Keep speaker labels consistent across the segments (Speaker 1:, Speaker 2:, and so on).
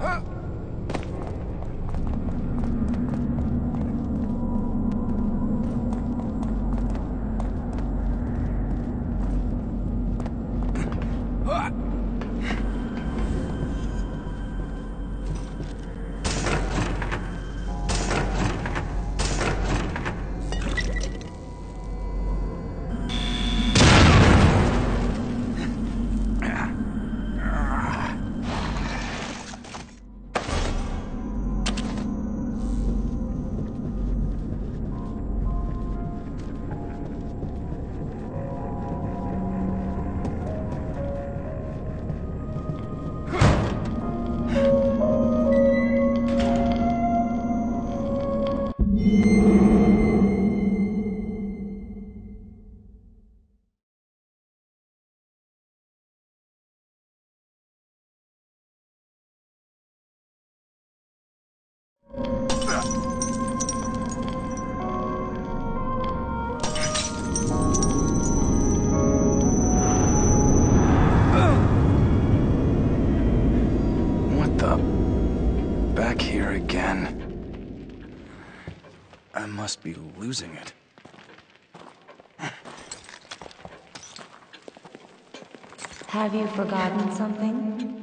Speaker 1: 啊。Must be losing it.
Speaker 2: Have you forgotten something?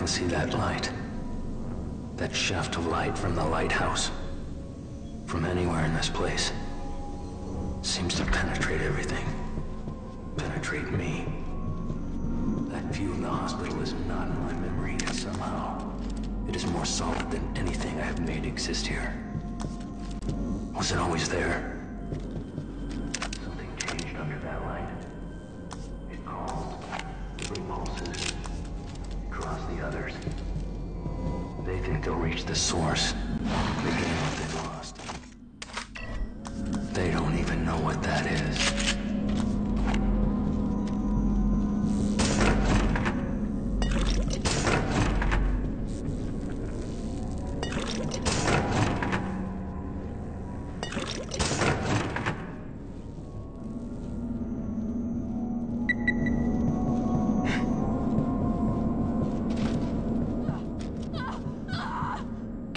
Speaker 3: Can see that light. That shaft of light from the lighthouse. From anywhere in this place. Seems to penetrate everything. Penetrate me. That view in the hospital is not in my memory, yet somehow it is more solid than anything I have made exist here. Was it always there? Source,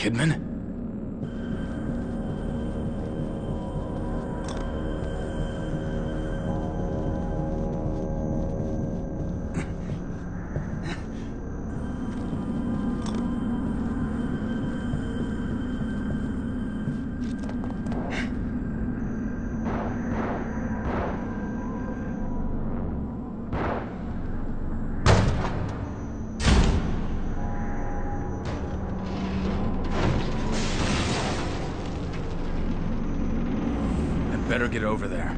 Speaker 1: Kidman? Better get over there.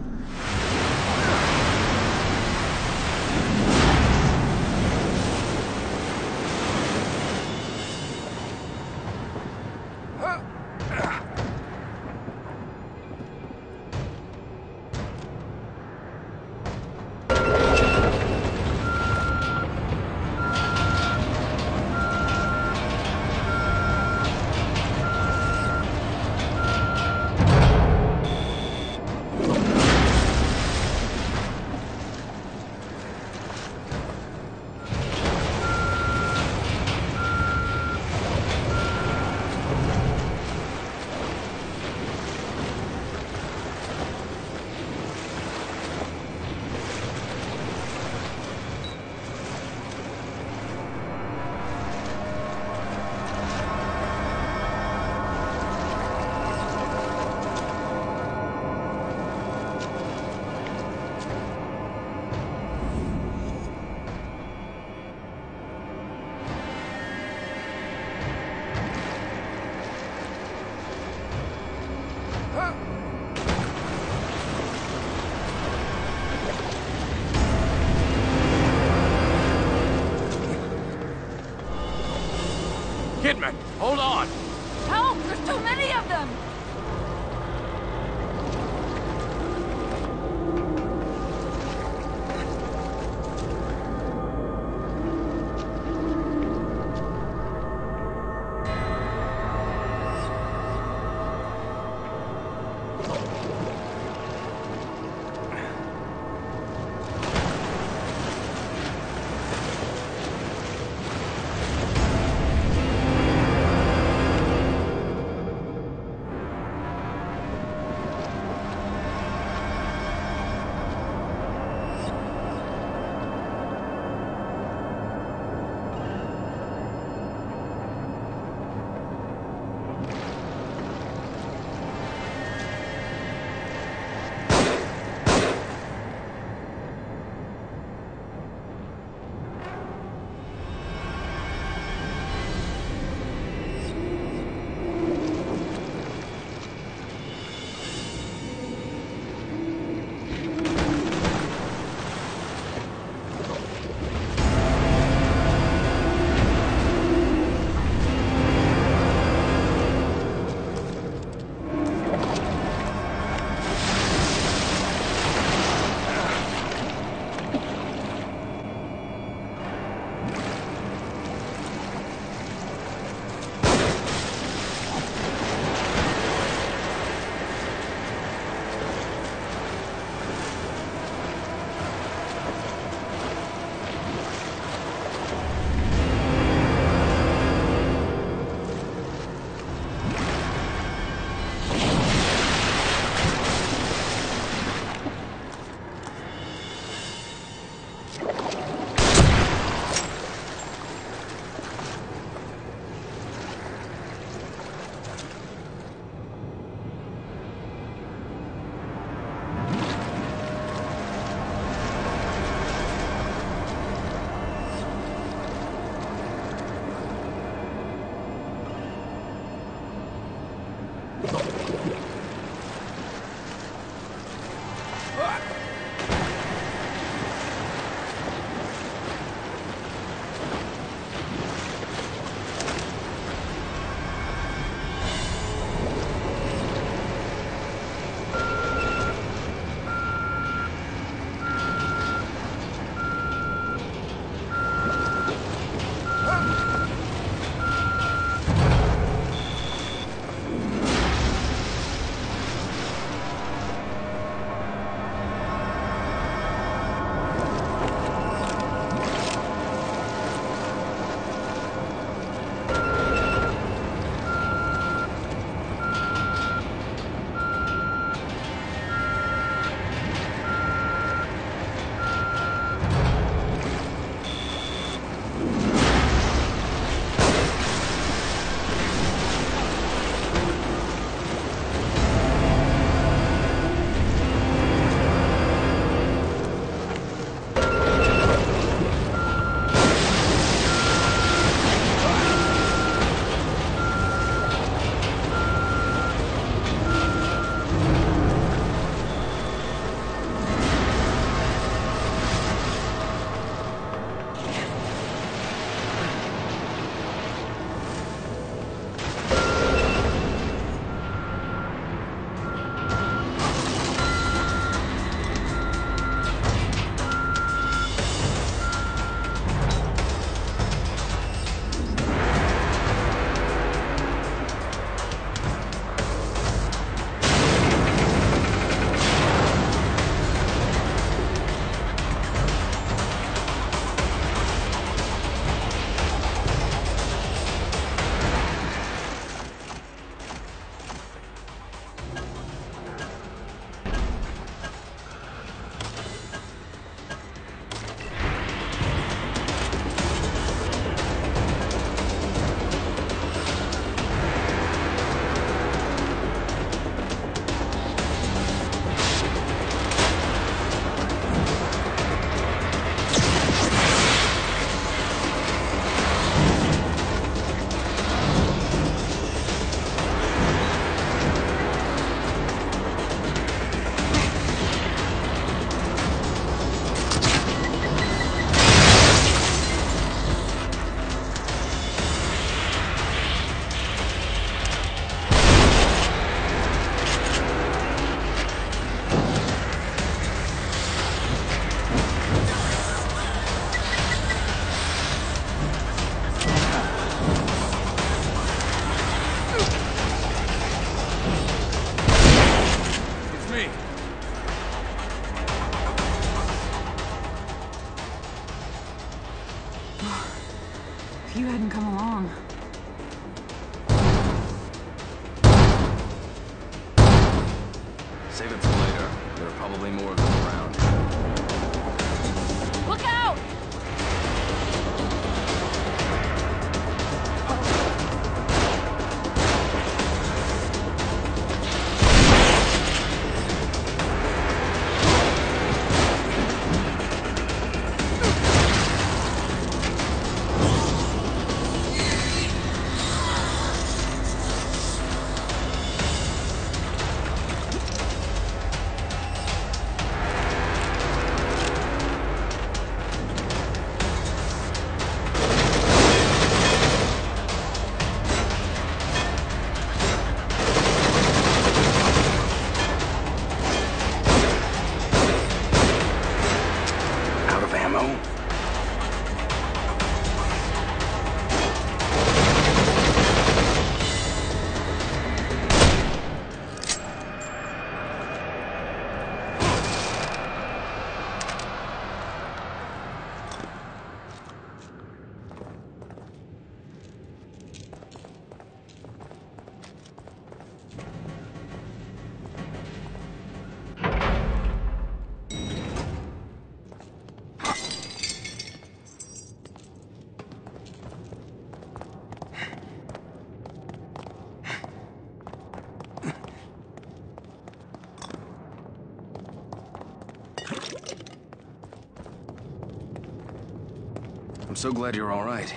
Speaker 3: So glad you're all right.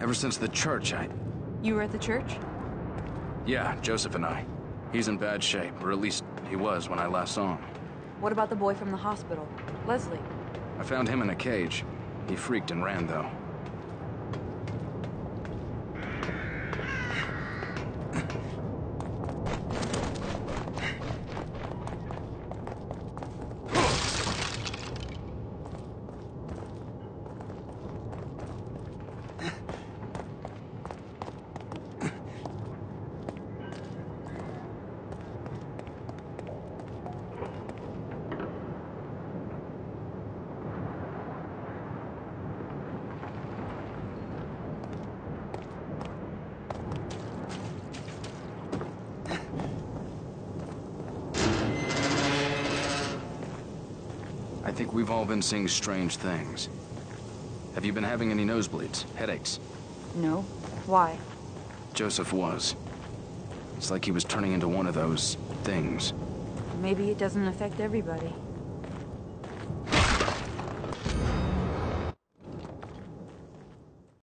Speaker 3: Ever since the church, I...
Speaker 4: You were at the church?
Speaker 3: Yeah, Joseph and I. He's in bad shape, or at least he was when I last saw him.
Speaker 4: What about the boy from the hospital? Leslie.
Speaker 3: I found him in a cage. He freaked and ran, though. We've all been seeing strange things. Have you been having any nosebleeds, headaches?
Speaker 4: No. Why?
Speaker 3: Joseph was. It's like he was turning into one of those things.
Speaker 4: Maybe it doesn't affect everybody.